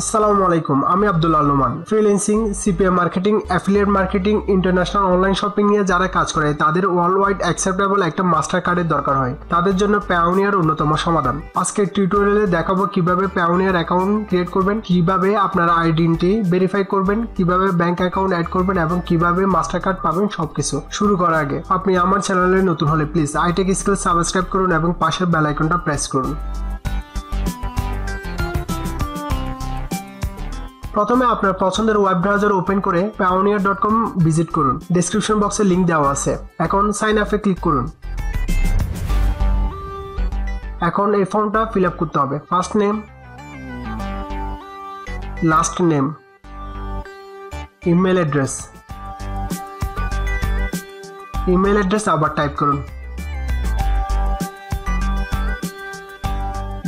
আসসালামু আলাইকুম, আমি Abdul Alman freelancing, CPM marketing, affiliate marketing, international online shopping নিয়ে যারা কাজ করে, তাদের ওয়ার্ল্ড ওয়াইড অ্যাকসেপ্টেবল একটা মাস্টার কার্ডের দরকার হয়। তাদের জন্য প্যাওনিয়ার অন্যতম সমাধান। আজকে টিউটোরিয়ালে দেখাবো কীভাবে প্যাওনিয়ার অ্যাকাউন্ট ক্রিয়েট করবেন, কীভাবে আপনার আইডেন্টি ভেরিফাই করবেন, কীভাবে ব্যাংক অ্যাকাউন্ট অ্যাড করবেন এবং কীভাবে মাস্টার কার্ড পাবেন সবকিছু। শুরু করার আগে, আপনি আমার চ্যানেলে নতুন হলে প্লিজ আইটেক স্কিল সাবস্ক্রাইব করুন এবং পাশের বেল আইকনটা প্রেস করুন। প্রথমে আপনার পছন্দের ওয়েব ব্রাউজার ওপেন করে পাওনিয়ার ডট কম ভিজিট করুন। ডিসক্রিপশন বক্সে লিঙ্ক দেওয়া আছে। এখন সাইন আপে ক্লিক করুন। এখন এই ফর্মটা ফিল আপ করতে হবে। First name last name email address email address আবার টাইপ করুন।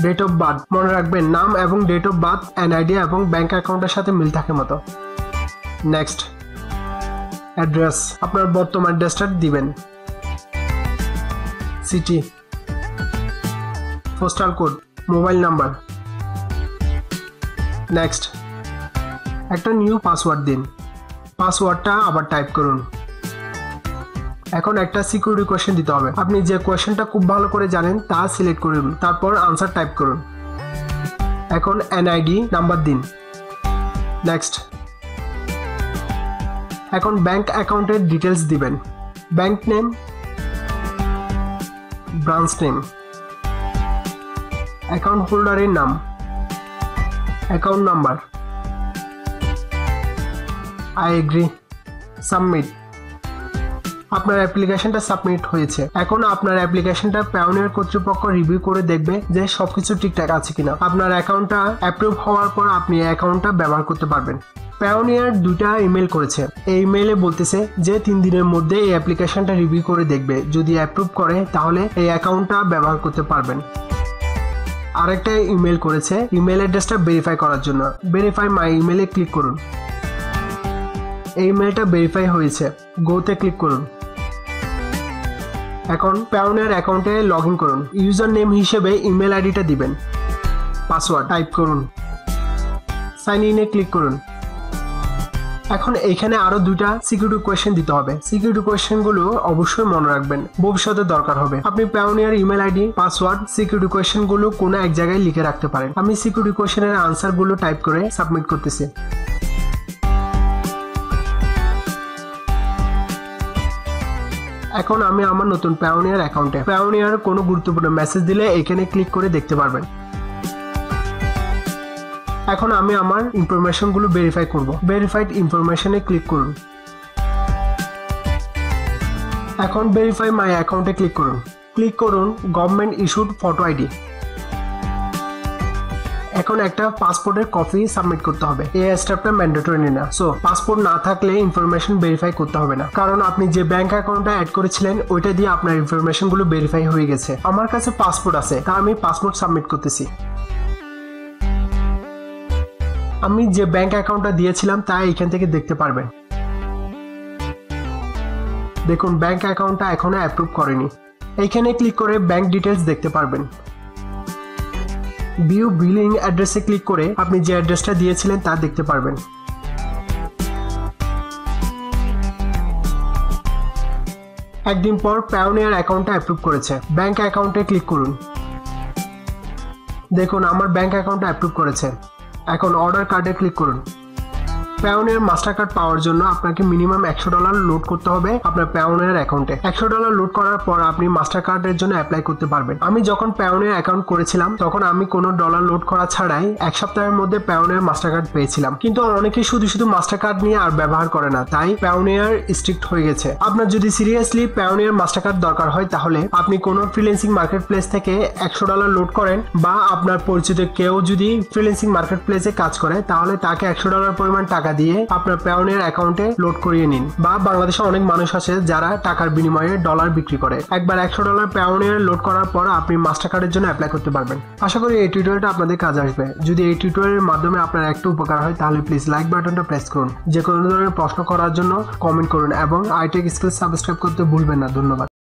ডেট অফ বার্থ মনে রাখবেন, নাম এবং ডেট অফ বার্থ এনআইডি এবং ব্যাংক অ্যাকাউন্টের সাথে মিল থাকে মতো। নেক্সট অ্যাড্রেস আপনার বর্তমান অ্যাড্রেসটা দিবেন। City postal code mobile number next একটা নিউ পাসওয়ার্ড দিন। পাসওয়ার্ডটা আবার টাইপ করুন। এখন একটা সিকিউরিটি কোয়েশ্চেন দিতে হবে। আপনি যে কোয়েশ্চেনটা খুব ভালো করে জানেন, তা সিলেক্ট করুন, তারপর আনসার টাইপ করুন। এখন এনআইডি নাম্বার দিন। নেক্সট এখন ব্যাংক অ্যাকাউন্টের ডিটেলস দিবেন। Bank name branch name account হোল্ডারের নাম account number I agree submit আপনার অ্যাপ্লিকেশনটা সাবমিট হয়েছে। এখন আপনার অ্যাপ্লিকেশনটা প্যাওনিয়ার কর্তৃপক্ষ রিভিউ করে দেখবে যে সবকিছু ঠিকঠাক আছে কিনা। আপনার অ্যাকাউন্টটা অ্যাপ্রুভ হওয়ার পর আপনি অ্যাকাউন্টটা ব্যবহার করতে পারবেন। প্যাওনিয়ার দুইটা ইমেল করেছে। এই ইমেলে বলতেছে যে তিন দিনের মধ্যে এই অ্যাপ্লিকেশনটা রিভিউ করে দেখবে। যদি অ্যাপ্রুভ করে, তাহলে এই অ্যাকাউন্টটা ব্যবহার করতে পারবেন। আরেকটা ইমেল করেছে ইমেল অ্যাড্রেসটা ভেরিফাই করার জন্য। ভেরিফাই মাই ইমেলে ক্লিক করুন। এই ইমেলটা ভেরিফাই হয়েছে। গোতে ক্লিক করুন। এখন প্যাওনের অ্যাকাউন্টে লগ ইন করুন। ইউজার নেম হিসেবে ইমেল আইডিটা দিবেন। পাসওয়ার্ড টাইপ করুন। সাইন ইনে ক্লিক করুন। এখন এইখানে আরও দুইটা সিকিউরিটি কোয়েশ্চেন দিতে হবে। সিকিউরিটি কোয়েশ্চেনগুলো অবশ্যই মনে রাখবেন। ভবিষ্যতে দরকার হবে। আপনি Payoneer email ID password security কোয়েশ্চেনগুলো কোনো এক জায়গায় লিখে রাখতে পারেন। আমি সিকিউরিটি কোয়েশ্চেনের আনসারগুলো টাইপ করে সাবমিট করতেছি। এখন আমি আমার নতুন প্যাওনিয়ার অ্যাকাউন্টে প্যাওনিয়ার কোনো গুরুত্বপূর্ণ মেসেজ দিলে এখানে ক্লিক করে দেখতে পারবেন। এখন আমি আমার ইনফরমেশনগুলো ভেরিফাই করব। ভেরিফাইড ইনফরমেশনে ক্লিক করুন। এখন ভেরিফাই মাই অ্যাকাউন্টে ক্লিক করুন। ক্লিক করুন গভর্নমেন্ট ইস্যুড ফটো আইডি এখন একটা পাসপোর্টের কপি সাবমিট করতে হবে। এই স্টেপটা ম্যান্ডেটরি না। সো পাসপোর্ট না থাকলে ইনফরমেশন ভেরিফাই করতে হবে না। কারণ আপনি যে ব্যাংক অ্যাকাউন্টটা অ্যাড করেছিলেন, ওইটা দিয়ে আপনার ইনফরমেশনগুলো ভেরিফাই হয়ে গেছে। আমার কাছে পাসপোর্ট আছে, তা আমি পাসপোর্ট সাবমিট করতেছি। আমি যে ব্যাংক অ্যাকাউন্টটা দিয়েছিলাম, তা এখান থেকে দেখতে পারবেন। দেখুন ব্যাংক অ্যাকাউন্টটা এখনও অ্যাপ্রুভ করেনি। এইখানে ক্লিক করে ব্যাংক ডিটেলস দেখতে পারবেন। ভিউ বিলিং অ্যাড্রেসে ক্লিক করে আপনি যে অ্যাড্রেসটা দিয়েছিলেন তা দেখতে পারবেন। একদিন পর প্যাওনিয়ার অ্যাকাউন্টটা অ্যাপ্রুভ করেছে। ব্যাংক অ্যাকাউন্টে ক্লিক করুন। দেখুন, আমার ব্যাংক অ্যাকাউন্টটা অ্যাপ্রুভ করেছে। এখন অর্ডার কার্ডে ক্লিক করুন। প্যাওনের মাস্টার কার্ড পাওয়ার জন্য আপনাকে মিনিমাম একশো ডলার লোড করতে হবে আপনার প্যাওনের অ্যাকাউন্টে একশো ডলার লোড করার পর আপনি মাস্টার কার্ডের জন্য অ্যাপ্লাই করতে পারবেন। আমি যখন প্যাওনের অ্যাকাউন্ট করেছিলাম, তখন আমি কোনো ডলার লোড করা ছাড়াই এক সপ্তাহের মধ্যে প্যাওনের মাস্টার কার্ড পেয়েছিলাম। কিন্তু অনেকে শুধু শুধু মাস্টার কার্ড নিয়ে আর ব্যবহার করে না, তাই প্যাওনিয়ার স্ট্রিক্ট হয়ে গেছে। আপনার যদি সিরিয়াসলি প্যাওনিয়ার মাস্টার কার্ড দরকার হয়, তাহলে আপনি কোনো ফ্রিল্যান্সিং মার্কেট প্লেস থেকে একশো ডলার লোড করেন বা আপনার পরিচিত কেউ যদি ফ্রিল্যান্সিং মার্কেট প্লেসে কাজ করে, তাহলে তাকে একশো ডলার পরিমাণ টাকা দিয়ে আপনার প্যাওনের অ্যাকাউন্টে লোড করিয়ে নিন। বা বাংলাদেশে অনেক মানুষ আছে যারা টাকার বিনিময়ে ডলার বিক্রি করে। একবার একশো ডলার প্যাওনের লোড করার পর আপনি মাস্টার কার্ডের জন্য অ্যাপ্লাই করতে পারবেন। আশা করি এই টিউটোরিয়ালটা আপনাদের কাজে আসবে। যদি এই টিউটোরিয়ালের মাধ্যমে আপনার একটু উপকার হয়, তাহলে প্লিজ লাইক বাটনটা প্রেস করুন। যে কোনো ধরনের প্রশ্ন করার জন্য কমেন্ট করুন এবং আইটেক স্কিল সাবস্ক্রাইব করতে ভুলবেন না। ধন্যবাদ।